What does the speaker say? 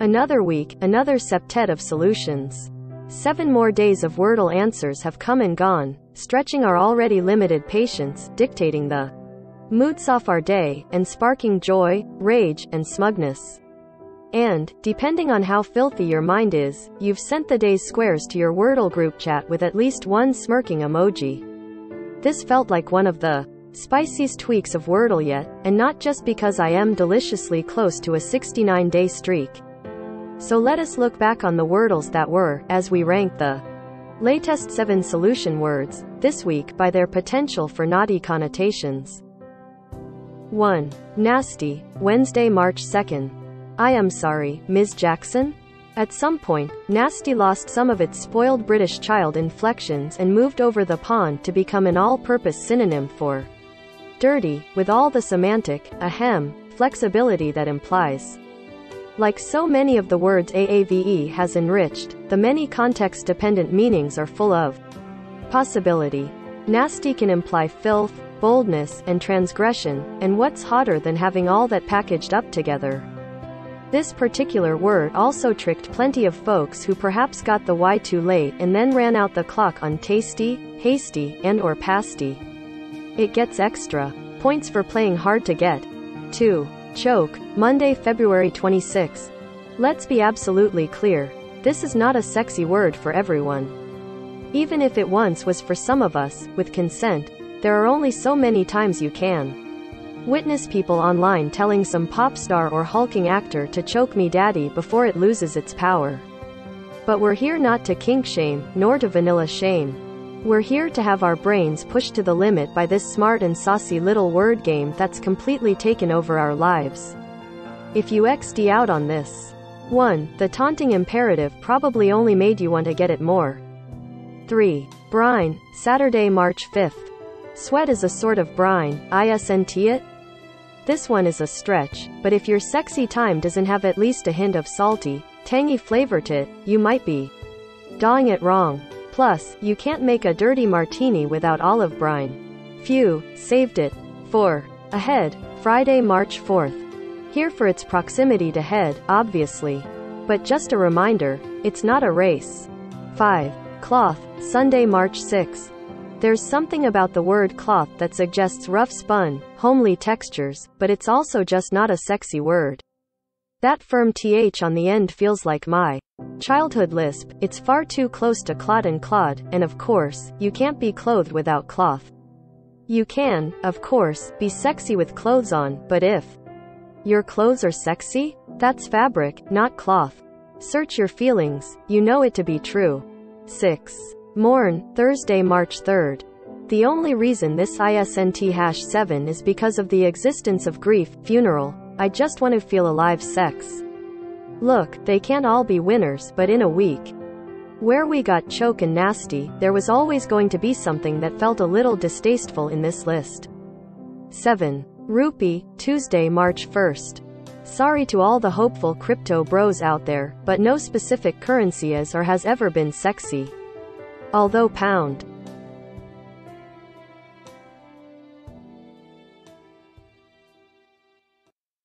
Another week, another septet of solutions. Seven more days of Wordle answers have come and gone, stretching our already limited patience, dictating the moods of our day, and sparking joy, rage, and smugness. And, depending on how filthy your mind is, you've sent the day's squares to your Wordle group chat with at least one smirking emoji. This felt like one of the spiciest tweaks of Wordle yet, and not just because I am deliciously close to a 69 day streak. So let us look back on the Wordles that were, as we rank the latest 7 solution words, this week by their potential for naughty connotations. 1. Nasty, Wednesday, March 2nd. I am sorry, Ms. Jackson? At some point, Nasty lost some of its spoiled British child inflections and moved over the pond to become an all-purpose synonym for dirty, with all the semantic, ahem, flexibility that implies. Like so many of the words AAVE has enriched, the many context-dependent meanings are full of possibility. Nasty can imply filth, boldness, and transgression, and what's hotter than having all that packaged up together? This particular word also tricked plenty of folks who perhaps got the Y too late and then ran out the clock on tasty, hasty, and or pasty. It gets extra points for playing hard to get. 2. Choke, Monday, February 26. Let's be absolutely clear. This is not a sexy word for everyone. Even if it once was for some of us, with consent, there are only so many times you can. Witness people online telling some pop star or hulking actor to choke me daddy before it loses its power. But we're here not to kink shame, nor to vanilla shame. We're here to have our brains pushed to the limit by this smart and saucy little word game that's completely taken over our lives. If you XD out on this. 1. The taunting imperative probably only made you want to get it more. 3. Brine, Saturday, March 5th. Sweat is a sort of brine, isn't it? This one is a stretch, but if your sexy time doesn't have at least a hint of salty, tangy flavor to it, you might be dawing it wrong. Plus, you can't make a dirty martini without olive brine. Phew, saved it. 4. Ahead, Friday, March 4th. Here for its proximity to head, obviously. But just a reminder, it's not a race. 5. Cloth, Sunday, March 6th. There's something about the word cloth that suggests rough spun, homely textures, but it's also just not a sexy word. That firm th on the end feels like my childhood lisp, it's far too close to clod and clod, and of course, you can't be clothed without cloth. You can, of course, be sexy with clothes on, but if your clothes are sexy, that's fabric, not cloth. Search your feelings, you know it to be true. 6. Morn, Thursday, March 3rd. The only reason this ISNT hash 7 is because of the existence of grief, funeral, I just want to feel alive sex. Look, they can't all be winners, but in a week where we got choke and nasty, there was always going to be something that felt a little distasteful in this list. 7. Rupee, Tuesday, March 1st. Sorry to all the hopeful crypto bros out there, but no specific currency is or has ever been sexy. Although pound